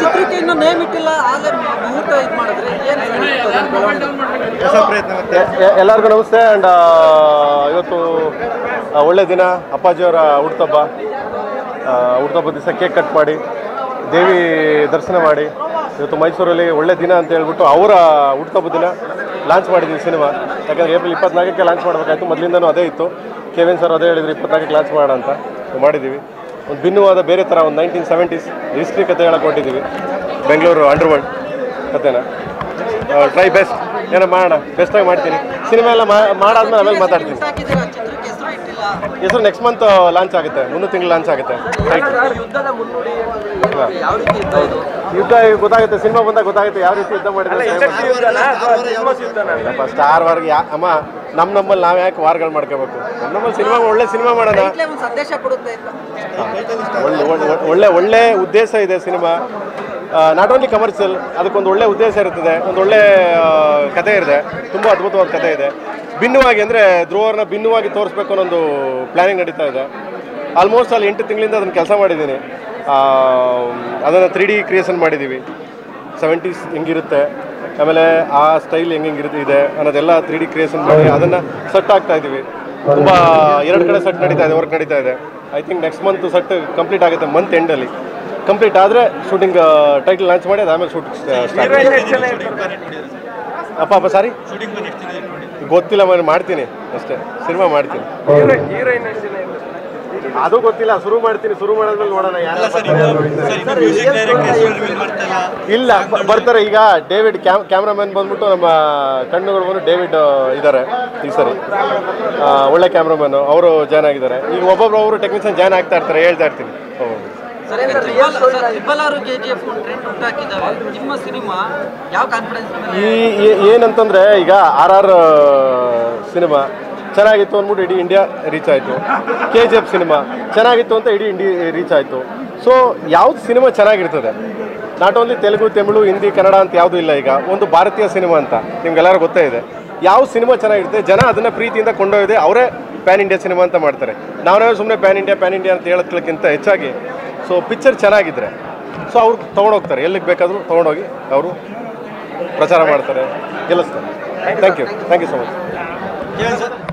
ಚಿತ್ರಕ್ಕೆ ಇನ್ನು ನೇಮ್ ಇಟ್ಟಿಲ್ಲ ಆದ್ರೆ ಮುಹೂರ್ತ ಇದು ಮಾಡಿದ್ರೆ ಎಲ್ಲರಿಗೂ ನಮಸ್ತೆ ಆ್ಯಂಡ್ ಇವತ್ತು ಒಳ್ಳೆ ದಿನ. ಅಪ್ಪಾಜಿಯವರ ಹುಡ್ತಬ್ಬ ಹುಡ್ತಬ್ಬ ದಿವಸ ಕೇಕ್ ಕಟ್ ಮಾಡಿ ದೇವಿ ದರ್ಶನ ಮಾಡಿ. ಇವತ್ತು ಮೈಸೂರಲ್ಲಿ ಒಳ್ಳೆ ದಿನ ಅಂತ ಹೇಳ್ಬಿಟ್ಟು ಅವರ ಹುಡ್ತಬ್ಬ ದಿನ ಲಾಂಚ್ ಮಾಡಿದ್ದೀವಿ ಸಿನಿಮಾ ಯಾಕಂದರೆ ಏಪ್ರಿಲ್ ಇಪ್ಪತ್ನಾಲ್ಕಕ್ಕೆ ಲಾಂಚ್ ಮಾಡಬೇಕಾಯ್ತು. ಮೊದಲಿಂದನೂ ಅದೇ ಇತ್ತು. ಕೆ ವಿ ಎನ್ ಸರ್ ಅದೇ ಹೇಳಿದ್ರು ಇಪ್ಪತ್ನಾಲ್ಕಕ್ಕೆ ಲಾಂಚ್ ಮಾಡೋಣ ಅಂತ. ಮಾಡಿದ್ದೀವಿ ಒಂದು ಭಿನ್ನವಾದ ಬೇರೆ ಥರ ಒಂದು ನೈನ್ಟೀನ್ ಸೆವೆಂಟೀಸ್ ಹಿಸ್ಟ್ರಿ ಕತೆ ಹೇಳಕ್ಕೆ ಹೊಟ್ಟಿದ್ದೀವಿ ಬೆಂಗಳೂರು ಅಂಡರ್ವರ್ಲ್ಡ್ ಕತೆನ. ಟ್ರೈ ಬೆಸ್ಟ್ ಏನೋ ಮಾಡೋಣ ಬೆಸ್ಟಾಗಿ ಮಾಡ್ತೀನಿ. ಸಿನಿಮಾ ಎಲ್ಲ ಮಾಡಾದ್ಮೇಲೆ ಆಮೇಲೆ ಮಾತಾಡ್ತೀನಿ. ಹೆಸರು ನೆಕ್ಸ್ಟ್ ಮಂತ್ ಲಾಂಚ್ ಆಗುತ್ತೆ. ಮುಂದಿನ ತಿಂಗಳು ಲಾಂಚ್ ಆಗುತ್ತೆ. ಯುದ್ಧದ ಮುನ್ನುಡಿ ಯಾವ ರೀತಿ ಯುದ್ಧ ಯುದ್ಧ ಗೊತ್ತಾಗುತ್ತೆ ಸಿನಿಮಾ ಬಂದಾಗ ಗೊತ್ತಾಗುತ್ತೆ ಯಾವ ರೀತಿ ಯುದ್ಧ ಮಾಡಿದ್ರೆ. ಸ್ಟಾರ್ ವಾರ್ಗ್ ಯಾ ಅಮ್ಮ ನಮ್ಮ ನಮ್ಮಲ್ಲಿ ನಾವು ಯಾಕೆ ವಾರ್ಗಳು ಮಾಡ್ಕೋಬೇಕು? ನಮ್ಮ ನಮ್ಮಲ್ಲಿ ಸಿನಿಮಾ ಒಳ್ಳೆ ಸಿನಿಮಾ ಮಾಡೋಣ. ಒಂದು ಸಂದೇಶ ಕೊಡುತ್ತೆ ಒಳ್ಳೆ ಒಳ್ಳೆ- ಉದ್ದೇಶ ಇದೆ ಸಿನಿಮಾ. ನಾಟ್ ಓನ್ಲಿ ಕಮರ್ಷಿಯಲ್ ಅದಕ್ಕೊಂದು ಒಳ್ಳೆ ಉದ್ದೇಶ ಇರ್ತದೆ ಒಂದು ಒಳ್ಳೆ ಕತೆ ಇದೆ ತುಂಬಾ ಅದ್ಭುತವಾದ ಕತೆ ಇದೆ. ಭಿನ್ನವಾಗಿ ಅಂದರೆ ಧ್ರುವರನ್ನ ಭಿನ್ನವಾಗಿ ತೋರಿಸ್ಬೇಕು ಅನ್ನೋ ಒಂದು ಪ್ಲ್ಯಾನಿಂಗ್ ನಡೀತಾ ಇದೆ. ಆಲ್ಮೋಸ್ಟ್ ಅಲ್ಲಿ ಎಂಟು ತಿಂಗಳಿಂದ ಅದನ್ನು ಕೆಲಸ ಮಾಡಿದ್ದೀನಿ. ಅದನ್ನು ತ್ರೀ ಡಿ ಕ್ರಿಯೇಷನ್ ಮಾಡಿದ್ದೀವಿ ಸೆವೆಂಟೀಸ್ ಹೆಂಗಿರುತ್ತೆ ಆಮೇಲೆ ಆ ಸ್ಟೈಲ್ ಹೆಂಗೆ ಹೆಂಗಿರುತ್ತೆ ಇದೆ ಅನ್ನೋದೆಲ್ಲ ತ್ರೀ ಡಿ ಕ್ರಿಯೇಷನ್ ಮಾಡಿ ಅದನ್ನು ಸೆಟ್ ಆಗ್ತಾ ಇದ್ದೀವಿ ತುಂಬ ಎರಡು ಕಡೆ ಸೆಟ್ ನಡೀತಾ ಇದೆ ವರ್ಕ್ ನಡೀತಾ ಇದೆ. I think next month set complete ಆಗುತ್ತೆ ಮಂತ್ ಎಂಡಲ್ಲಿ ಕಂಪ್ಲೀಟ್ ಆದರೆ ಶೂಟಿಂಗ್ ಟೈಟಲ್ ಲಾಂಚ್ ಮಾಡಿ ಅದಾದಮೇಲೆ ಶೂಟಿಂಗ್ ಅಪ್ಪ ಅಪ್ಪ ಸಾರಿ ಗೊತ್ತಿಲ್ಲ ಮನೆ ಮಾಡ್ತೀನಿ ಅಷ್ಟೇ. ಸಿನಿಮಾ ಮಾಡ್ತೀನಿ. ಅದು ಗೊತ್ತಿಲ್ಲ ಶುರು ಮಾಡ್ತೀನಿ ಶುರು ಮಾಡಿದ್ಮೇಲೆ ನೋಡೋಣ ಯಾರು ಮ್ಯೂಸಿಕ್ ಡೈರೆಕ್ಟರ್ ರಿವೀಲ್ ಮಾಡ್ತಾ ಇಲ್ಲ ಬರ್ತಾರೆ? ಈಗ ಡೇವಿಡ್ ಕ್ಯಾಮ್ ಕ್ಯಾಮ್ರಾಮನ್ ಬಂದ್ಬಿಟ್ಟು ನಮ್ಮ ಕಣ್ಣುಗಳು ಬಂದು ಡೇವಿಡ್ ಇದ್ದಾರೆ ಈ ಸರಿ. ಒಳ್ಳೆ ಕ್ಯಾಮ್ರಾಮನ್ ಅವರು ಜಾಯ್ನ್ ಆಗಿದ್ದಾರೆ. ಈಗ ಒಬ್ಬೊಬ್ರು ಅವರು ಟೆಕ್ನಿಷಿಯನ್ ಜಾಯ್ನ್ ಆಗ್ತಾ ಇರ್ತಾರೆ ಹೇಳ್ತಾ ಇರ್ತೀನಿ. ಈ ಏನಂತಂದ್ರೆ ಈಗ ಆರ್ ಆರ್ ಸಿನಿಮಾ. ಚೆನ್ನಾಗಿತ್ತು ಅಂದ್ಬಿಟ್ಟು ಇಡೀ ಇಂಡಿಯಾ ರೀಚ್ ಆಯಿತು. K G F cinema. ಚೆನ್ನಾಗಿತ್ತು ಅಂತ ಇಡೀ ಇಂಡಿಯಾ ರೀಚ್ ಆಯಿತು. ಸೊ ಯಾವ್ದು ಸಿನಿಮಾ ಚೆನ್ನಾಗಿರ್ತದೆ? ನಾಟ್ ಓನ್ಲಿ ತೆಲುಗು ತಮಿಳು ಹಿಂದಿ ಕನ್ನಡ ಅಂತ ಯಾವುದೂ ಇಲ್ಲ ಈಗ. ಒಂದು ಭಾರತೀಯ ಸಿನಿಮಾ ಅಂತ ನಿಮ್ಗೆಲ್ಲರೂ ಗೊತ್ತೇ ಇದೆ. ಯಾವ ಸಿನಿಮಾ ಚೆನ್ನಾಗಿರುತ್ತೆ ಜನ ಅದನ್ನು ಪ್ರೀತಿಯಿಂದ ಕೊಂಡೊಯ್ದೆ ಅವರೇ ಪ್ಯಾನ್ ಇಂಡಿಯಾ ಸಿನಿಮಾ ಅಂತ ಮಾಡ್ತಾರೆ. ನಾವೇ ಸುಮ್ಮನೆ ಪ್ಯಾನ್ ಇಂಡಿಯಾ ಪ್ಯಾನ್ ಇಂಡಿಯಾ ಅಂತ ಹೇಳೋದಕ್ಕಿಂತ ಹೆಚ್ಚಾಗಿ ಸೊ ಪಿಕ್ಚರ್ ಚೆನ್ನಾಗಿದ್ದರೆ ಸೊ ಅವ್ರು ತೊಗೊಂಡೋಗ್ತಾರೆ. ಎಲ್ಲಿಗೆ ಬೇಕಾದರೂ ತೊಗೊಂಡೋಗಿ ಅವರು ಪ್ರಚಾರ ಮಾಡ್ತಾರೆ, ಗೆಲ್ಲಿಸ್ತಾರೆ. Thank you thank you so much